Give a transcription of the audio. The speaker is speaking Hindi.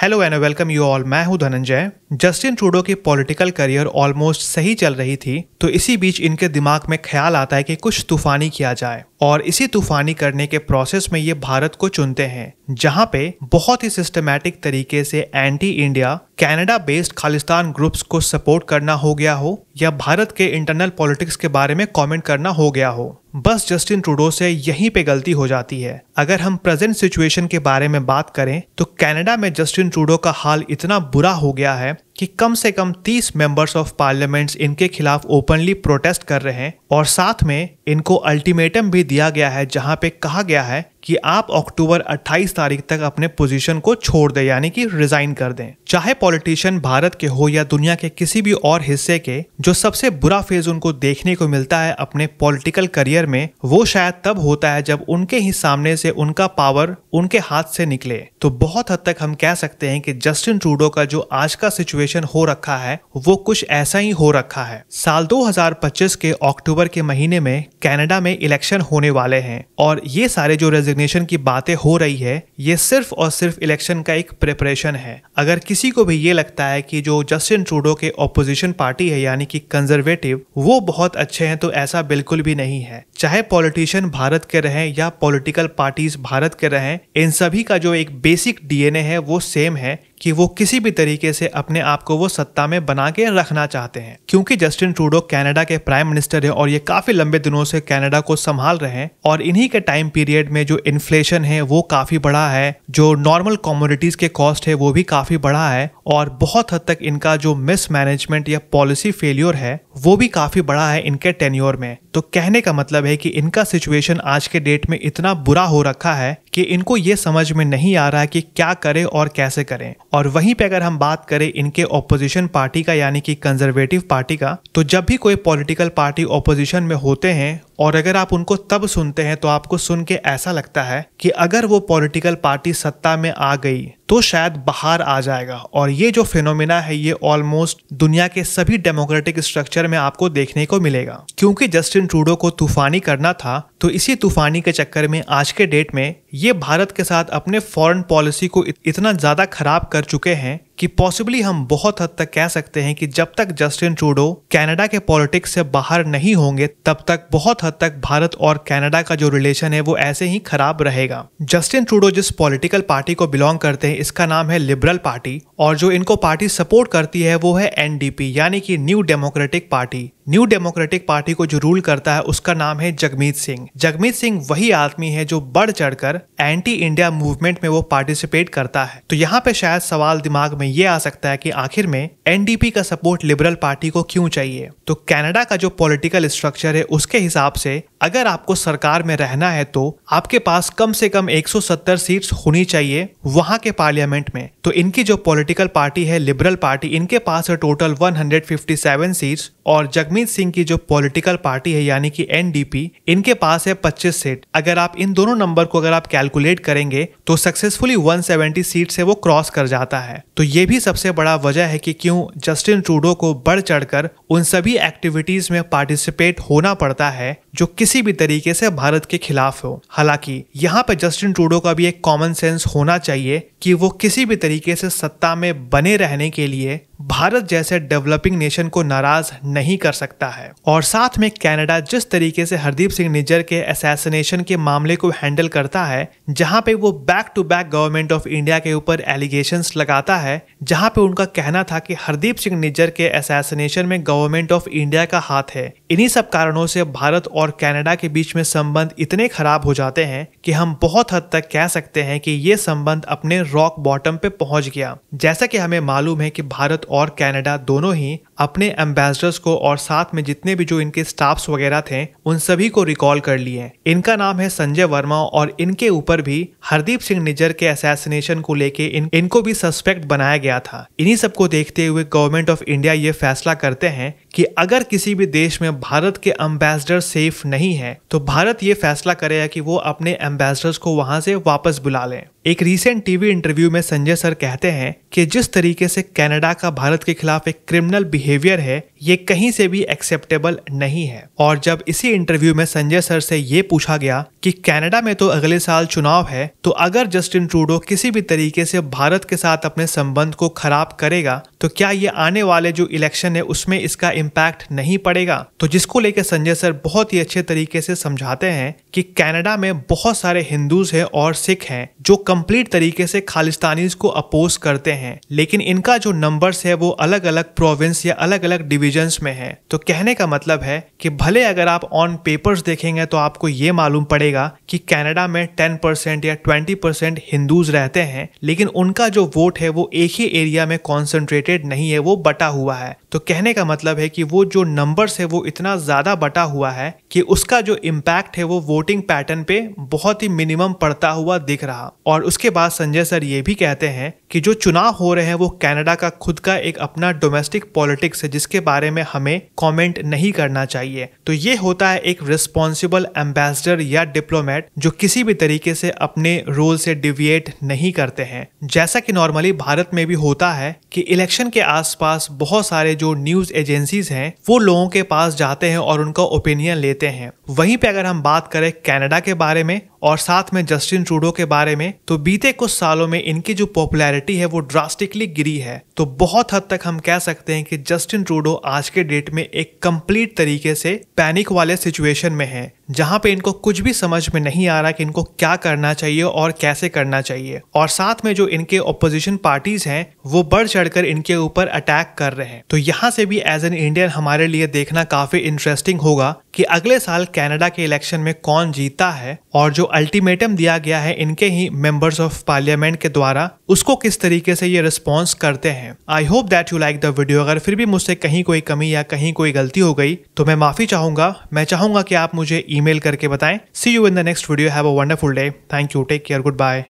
Hello and welcome you all मैं हूँ धनंजय। जस्टिन ट्रूडो की पॉलिटिकल करियर ऑलमोस्ट सही चल रही थी तो इसी बीच इनके दिमाग में ख्याल आता है कि कुछ तूफानी किया जाए। और इसी तूफानी करने के प्रोसेस में ये भारत को चुनते हैं, जहाँ पे बहुत ही सिस्टमैटिक तरीके से anti India Canada based Khalistan groups को सपोर्ट करना हो गया हो, या भारत के इंटरनल पॉलिटिक्स के बारे में कमेंट करना हो गया हो, बस जस्टिन ट्रूडो से यहीं पे गलती हो जाती है। अगर हम प्रेजेंट सिचुएशन के बारे में बात करें तो कनाडा में जस्टिन ट्रूडो का हाल इतना बुरा हो गया है कि कम से कम 30 मेंबर्स ऑफ़ पार्लियामेंट्स इनके खिलाफ ओपनली प्रोटेस्ट कर रहे हैं और साथ में इनको अल्टीमेटम भी दिया गया है, जहाँ पे कहा गया है कि आप अक्टूबर 28 तारीख तक अपने पोजीशन को छोड़ दें, यानी कि रिजाइन कर दें। चाहे पॉलिटिशियन भारत के हो या दुनिया के किसी भी और हिस्से के, जो सबसे बुरा फ़ेज़ उनको देखने को मिलता है अपने पॉलिटिकल करियर में, वो शायद तब होता है जब उनके ही सामने से उनका पावर उनके हाथ से निकले। तो बहुत हद तक हम कह सकते हैं कि जस्टिन ट्रूडो का जो आज का सिचुएशन हो रखा है, वो कुछ ऐसा ही हो रखा है। साल 2025 के अक्टूबर के महीने में कनाडा में इलेक्शन होने वाले हैं और ये सारे जो रेजिग्नेशन की बातें हो रही है, ये सिर्फ़ और सिर्फ़ इलेक्शन का एक प्रिपरेशन है। अगर किसी को भी ये लगता है कि जो जस्टिन ट्रूडो के ऑपोजिशन पार्टी है, यानी कि कंजर्वेटिव वो बहुत अच्छे हैं तो ऐसा बिल्कुल भी नहीं है। चाहे पॉलिटिशियन भारत के रहें या पॉलिटिकल पार्टीज़ भारत के रहें, इन सभी का जो एक बेसिक डीएनए है, वो सेम है। कि वो किसी भी तरीके से अपने आप को वो सत्ता में बना के रखना चाहते हैं। क्योंकि जस्टिन ट्रूडो कनाडा के प्राइम मिनिस्टर हैं और ये काफ़ी लंबे दिनों से कनाडा को संभाल रहे हैं और इन्हीं के टाइम पीरियड में जो इन्फ्लेशन है, वो काफ़ी बड़ा है। जो नॉर्मल कॉमोडिटीज के कॉस्ट है, वो भी काफ़ी बड़ा है और बहुत हद तक इनका जो मिसमैनेजमेंट या पॉलिसी फेल्योर है वो भी काफ़ी बड़ा है इनके टेन्योर में। तो कहने का मतलब है कि इनका सिचुएशन आज के डेट में इतना बुरा हो रखा है कि इनको ये समझ में नहीं आ रहा है कि क्या करें और कैसे करें। और वहीं पे अगर हम बात करें इनके ऑपोजिशन पार्टी का, यानी कि कंजर्वेटिव पार्टी का तो जब भी कोई पॉलिटिकल पार्टी ओपोजिशन में होते हैं और अगर आप उनको तब सुनते हैं तो आपको सुन के ऐसा लगता है कि अगर वो पॉलिटिकल पार्टी सत्ता में आ गई तो शायद बाहर आ जाएगा। और ये जो फिनोमिना है, ये ऑलमोस्ट दुनिया के सभी डेमोक्रेटिक स्ट्रक्चर में आपको देखने को मिलेगा। क्योंकि जस्टिन ट्रूडो को तूफानी करना था तो इसी तूफानी के चक्कर में आज के डेट में ये भारत के साथ अपने फॉरेन पॉलिसी को इतना ज़्यादा खराब कर चुके हैं कि पॉसिबली हम बहुत हद तक कह सकते हैं कि जब तक जस्टिन ट्रूडो कनाडा के पॉलिटिक्स से बाहर नहीं होंगे, तब तक बहुत हद तक भारत और कनाडा का जो रिलेशन है वो ऐसे ही खराब रहेगा। जस्टिन ट्रूडो जिस पॉलिटिकल पार्टी को बिलोंग करते हैं, इसका नाम है लिबरल पार्टी और जो इनको पार्टी सपोर्ट करती है वो है एनडीपी यानी कि new democratic party new democratic party को जो रूल करता है, उसका नाम है जगमीत सिंह जगमीत सिंह वही आदमी है जो बढ़ चढ़कर एंटी इंडिया मूवमेंट में वो पार्टिसिपेट करता है। तो यहाँ पे शायद सवाल दिमाग में ये आ सकता है कि आखिर में एनडीपी का सपोर्ट लिबरल पार्टी को क्यों चाहिए? तो कनाडा का जो पॉलिटिकल स्ट्रक्चर है, उसके हिसाब से अगर आपको सरकार में रहना है तो आपके पास कम से कम 170 सीट्स होनी चाहिए वहाँ के पार्लियामेंट में। तो इनकी जो पॉलिटिकल पार्टी है लिबरल पार्टी इनके पास है टोटल 157 सीट्स और जगमीत सिंह की जो पॉलिटिकल पार्टी है, यानी कि एनडीपी इनके पास है 25 सीट अगर आप इन दोनों नंबर को अगर आप कैलकुलेट करेंगे तो सक्सेसफुली 170 सीट से वो क्रॉस कर जाता है। तो ये भी सबसे बड़ा वजह है कि क्यों जस्टिन ट्रूडो को बढ़ चढ़कर उन सभी एक्टिविटीज़ में पार्टिसिपेट होना पड़ता है, जो किसी भी तरीके से भारत के खिलाफ हो। हालाँकि, यहाँ पे जस्टिन ट्रूडो का भी एक कॉमन सेंस होना चाहिए कि वो किसी भी तरीके से सत्ता में बने रहने के लिए भारत जैसे डेवलपिंग नेशन को नाराज़ नहीं कर सकता। है। और साथ में कनाडा जिस तरीके से हरदीप सिंह निज्जर के असैसिनेशन के मामले को हैंडल करता है, जहाँ पे वो back to back government of India के ऊपर एलिगेशन लगाता है, जहाँ पे उनका कहना था कि हरदीप सिंह निज्जर के असैसिनेशन में गवर्नमेंट ऑफ़ इंडिया का हाथ है। इन्हीं सब कारणों से भारत और कनाडा के बीच में संबंध इतने खराब हो जाते हैं कि हम बहुत हद तक कह सकते हैं कि ये संबंध अपने रॉक बॉटम पे पहुँच गया। जैसा कि हमें मालूम है कि भारत और कनाडा दोनों ही अपने एम्बेसडर्स को और साथ में जितने भी जो इनके स्टाफ्स वगैरह थे उन सभी को रिकॉल कर लिए इनका नाम है संजय वर्मा और इनके ऊपर भी हरदीप सिंह निजर के असैसिनेशन को लेके इन, इनको भी सस्पेक्ट बनाया गया था। इन्हीं सबको देखते हुए गवर्नमेंट ऑफ़ इंडिया ये फैसला करते हैं कि अगर किसी भी देश में भारत के एम्बेसडर सेफ़ नहीं है तो भारत ये फैसला करेगा कि वो अपने एम्बेसडर्स को वहाँ से वापस बुला लें। एक रीसेंट टीवी इंटरव्यू में संजय सर कहते हैं कि जिस तरीके से कनाडा का भारत के खिलाफ एक क्रिमिनल बिहेवियर है, ये कहीं से भी एक्सेप्टेबल नहीं है। और जब इसी इंटरव्यू में संजय सर से ये पूछा गया कि कनाडा में तो अगले साल चुनाव है तो अगर जस्टिन ट्रूडो किसी भी तरीके से भारत के साथ अपने संबंध को खराब करेगा तो क्या ये आने वाले जो इलेक्शन है उसमें इसका इम्पैक्ट नहीं पड़ेगा? तो जिसको लेकर संजय सर बहुत ही अच्छे तरीके से समझाते हैं कि कनाडा में बहुत सारे हिंदूज हैं और सिख हैं, जो कंप्लीट तरीके से खालिस्तानीज को अपोज करते हैं, लेकिन इनका जो नंबर्स है वो अलग अलग प्रोविंस या अलग अलग डिविजन्स में है। तो कहने का मतलब है कि भले अगर आप ऑन पेपर्स देखेंगे तो आपको ये मालूम पड़ेगा कि कनाडा में 10 परसेंट या 20 परसेंट हिंदूज रहते हैं, लेकिन उनका जो वोट है वो एक ही एरिया में कॉन्सेंट्रेटेड नहीं है, वो बटा हुआ है। तो कहने का मतलब है कि वो जो नंबर्स है वो इतना ज़्यादा बटा हुआ है कि उसका जो इम्पैक्ट है वो वोटिंग पैटर्न पे बहुत ही मिनिमम पड़ता हुआ दिख रहा। और उसके बाद संजय सर ये भी कहते हैं कि जो चुनाव हो रहे हैं वो कनाडा का खुद का एक अपना डोमेस्टिक पॉलिटिक्स है, जिसके बारे में हमें कमेंट नहीं करना चाहिए। तो ये होता है एक रिस्पॉन्सिबल एम्बेसडर या डिप्लोमेट जो किसी भी तरीके से अपने रोल से डिविएट नहीं करते हैं। जैसा कि नॉर्मली भारत में भी होता है कि इलेक्शन के आसपास बहुत सारे जो न्यूज़ एजेंसीज हैं, वो लोगों के पास जाते हैं और उनका ओपिनियन लेते हैं। वहीं पे अगर हम बात करें कनाडा के बारे में और साथ में जस्टिन ट्रूडो के बारे में तो बीते कुछ सालों में इनकी जो पॉपुलैरिटी है वो ड्रास्टिकली गिरी है। तो बहुत हद तक हम कह सकते हैं कि जस्टिन ट्रूडो आज के डेट में एक कंप्लीट तरीके से पैनिक वाले सिचुएशन में है, जहाँ पे इनको कुछ भी समझ में नहीं आ रहा कि इनको क्या करना चाहिए और कैसे करना चाहिए। और साथ में जो इनके ओपोजिशन पार्टीज़ हैं, वो बढ़ चढ़कर इनके ऊपर अटैक कर रहे हैं। तो यहाँ से भी एज एन इंडियन हमारे लिए देखना काफ़ी इंटरेस्टिंग होगा। कि अगले साल कनाडा के इलेक्शन में कौन जीता है और जो अल्टीमेटम दिया गया है इनके ही मेंबर्स ऑफ़ पार्लियामेंट के द्वारा, उसको किस तरीके से ये रिस्पॉन्स करते हैं? I hope that you like the video अगर फिर भी मुझसे कहीं कोई कमी या कहीं कोई गलती हो गई तो मैं माफ़ी चाहूँगा। मैं चाहूँगा कि आप मुझे ईमेल करके बताएँ। See you in the next video have a wonderful day thank you take care goodbye